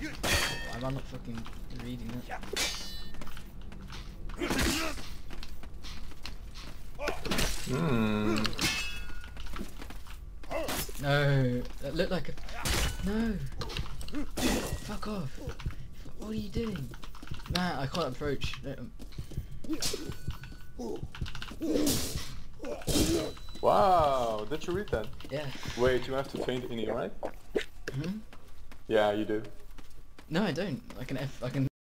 Why am I not fucking reading it? Hmm. No, that looked like a... No! Fuck off! What are you doing? Matt, I can't approach. Wow, did you read that? Yeah. Wait, you have to feint in here, right? Hmm? Yeah, you do. No, I don't. I can F. I can